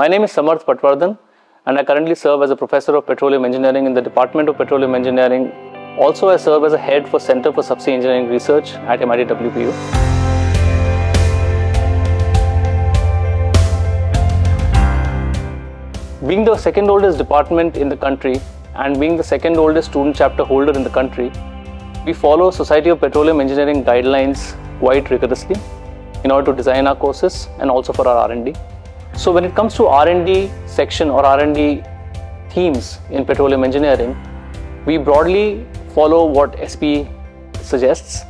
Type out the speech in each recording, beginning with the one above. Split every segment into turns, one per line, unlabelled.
My name is Samarth Patwardhan and I currently serve as a professor of petroleum engineering in the Department of Petroleum Engineering. Also, I serve as a head for Center for Subsea Engineering Research at MIT WPU. Being the second oldest department in the country and being the second oldest student chapter holder in the country, we follow Society of Petroleum Engineering guidelines quite rigorously in order to design our courses and also for our R&D. So when it comes to R&D section or R&D themes in petroleum engineering, we broadly follow what SPE suggests.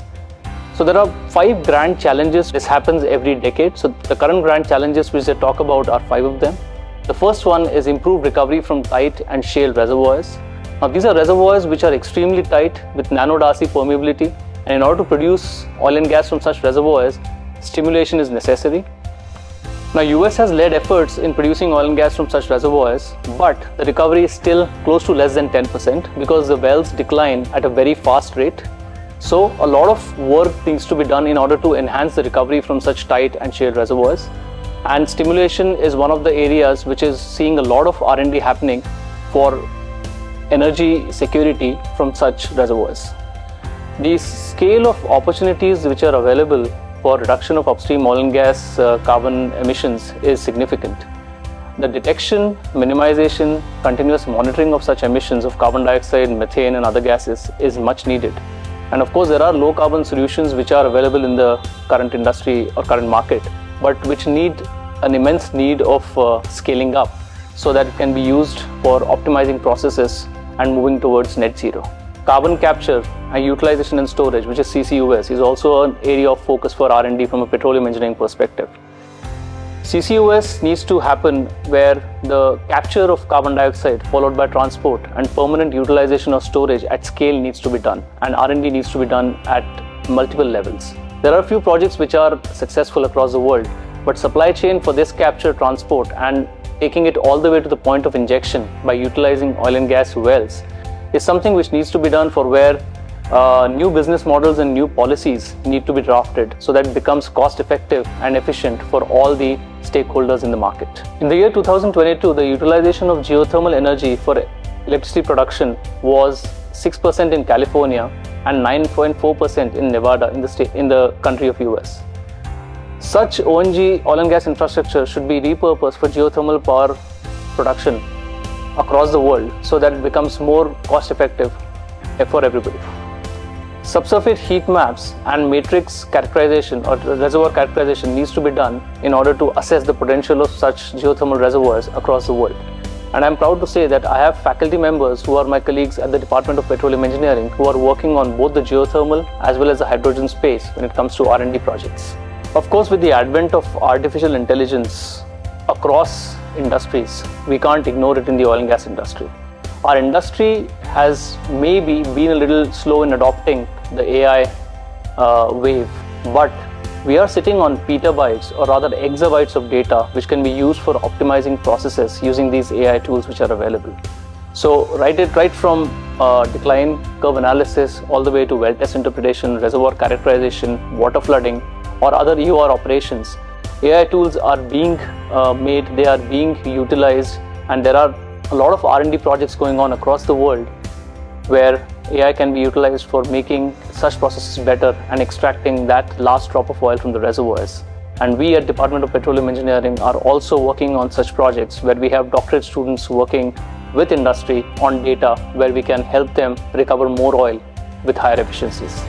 So there are five grand challenges. This happens every decade. So the current grand challenges which they talk about are five of them. The first one is improved recovery from tight and shale reservoirs. Now these are reservoirs which are extremely tight with nano-Darcy permeability and in order to produce oil and gas from such reservoirs, stimulation is necessary. Now US has led efforts in producing oil and gas from such reservoirs, but the recovery is still close to less than 10% because the wells decline at a very fast rate. So a lot of work needs to be done in order to enhance the recovery from such tight and shale reservoirs. And stimulation is one of the areas which is seeing a lot of R&D happening for energy security from such reservoirs. The scale of opportunities which are available for reduction of upstream oil and gas uh, carbon emissions is significant. The detection, minimization, continuous monitoring of such emissions of carbon dioxide, methane and other gases is much needed. And of course, there are low carbon solutions which are available in the current industry or current market, but which need an immense need of uh, scaling up so that it can be used for optimizing processes and moving towards net zero. Carbon capture and utilization and storage, which is CCUS, is also an area of focus for R&D from a petroleum engineering perspective. CCUS needs to happen where the capture of carbon dioxide followed by transport and permanent utilization of storage at scale needs to be done and R&D needs to be done at multiple levels. There are a few projects which are successful across the world, but supply chain for this capture, transport and taking it all the way to the point of injection by utilizing oil and gas wells is something which needs to be done for where uh, new business models and new policies need to be drafted so that it becomes cost effective and efficient for all the stakeholders in the market. In the year 2022, the utilization of geothermal energy for electricity production was 6% in California and 9.4% in Nevada in the state in the country of US. Such ONG oil and gas infrastructure should be repurposed for geothermal power production across the world so that it becomes more cost effective for everybody. Subsurface heat maps and matrix characterization or reservoir characterization needs to be done in order to assess the potential of such geothermal reservoirs across the world. And I'm proud to say that I have faculty members who are my colleagues at the Department of Petroleum Engineering who are working on both the geothermal as well as the hydrogen space when it comes to R&D projects. Of course, with the advent of artificial intelligence across industries, we can't ignore it in the oil and gas industry. Our industry has maybe been a little slow in adopting the AI uh, wave, but we are sitting on petabytes or rather exabytes of data which can be used for optimizing processes using these AI tools which are available. So right, it, right from uh, decline curve analysis all the way to well test interpretation, reservoir characterization, water flooding or other EOR operations, AI tools are being uh, made, they are being utilized and there are a lot of R&D projects going on across the world where AI can be utilized for making such processes better and extracting that last drop of oil from the reservoirs. And we at Department of Petroleum Engineering are also working on such projects where we have doctorate students working with industry on data where we can help them recover more oil with higher efficiencies.